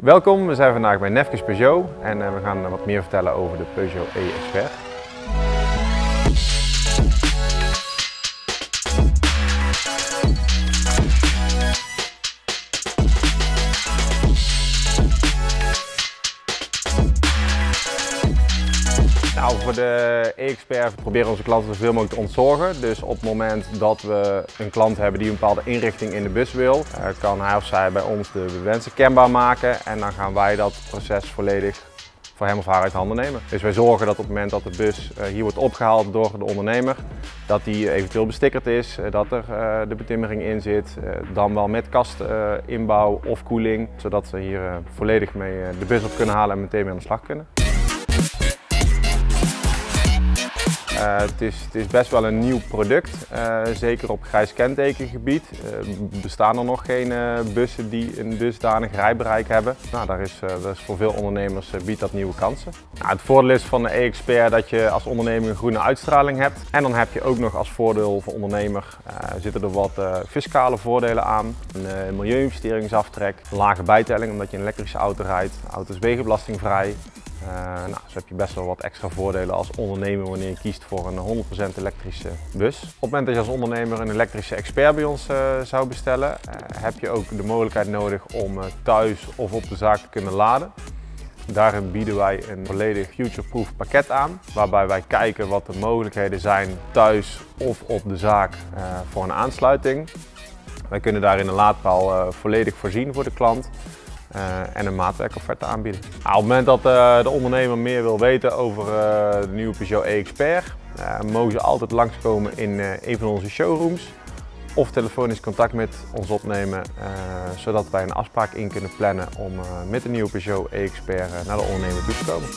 Welkom, we zijn vandaag bij Nefkes Peugeot en eh, we gaan wat meer vertellen over de Peugeot e-Expert. Nou, voor de e-expert proberen onze klanten zoveel mogelijk te ontzorgen. Dus op het moment dat we een klant hebben die een bepaalde inrichting in de bus wil, eh, kan hij of zij bij ons de wensen kenbaar maken en dan gaan wij dat proces volledig voor hem of haar uit handen nemen. Dus wij zorgen dat op het moment dat de bus eh, hier wordt opgehaald door de ondernemer, dat die eventueel bestickerd is, eh, dat er de betimmering in zit, dan wel met kastinbouw of koeling, zodat we hier volledig mee de bus op kunnen halen en meteen weer aan de slag kunnen. Uh, het, is, best wel een nieuw product, uh, zeker op grijs kentekengebied. Uh, bestaan er nog geen bussen die een dusdanig rijbereik hebben. Nou, daar is, voor veel ondernemers biedt dat nieuwe kansen. Nou, het voordeel is van de e-expert dat je als ondernemer een groene uitstraling hebt. En dan heb je ook nog als voordeel voor ondernemer zitten er wat fiscale voordelen aan. Een milieuinvesteringsaftrek, lage bijtelling omdat je een elektrische auto rijdt. Auto is wegenbelastingvrij. Uh, nou, zo heb je best wel wat extra voordelen als ondernemer wanneer je kiest voor een 100% elektrische bus. Op het moment dat je als ondernemer een elektrische expert bij ons uh, zou bestellen, uh, heb je ook de mogelijkheid nodig om thuis of op de zaak te kunnen laden. Daarin bieden wij een volledig future-proof pakket aan, waarbij wij kijken wat de mogelijkheden zijn thuis of op de zaak voor een aansluiting. Wij kunnen daarin een laadpaal volledig voorzien voor de klant. Uh, en een maatwerkofferte aanbieden. Nou, op het moment dat uh, de ondernemer meer wil weten over uh, de nieuwe Peugeot e-Expert, mogen ze altijd langskomen in een van onze showrooms of telefonisch contact met ons opnemen, zodat wij een afspraak in kunnen plannen om met de nieuwe Peugeot e-Expert naar de ondernemer toe te komen.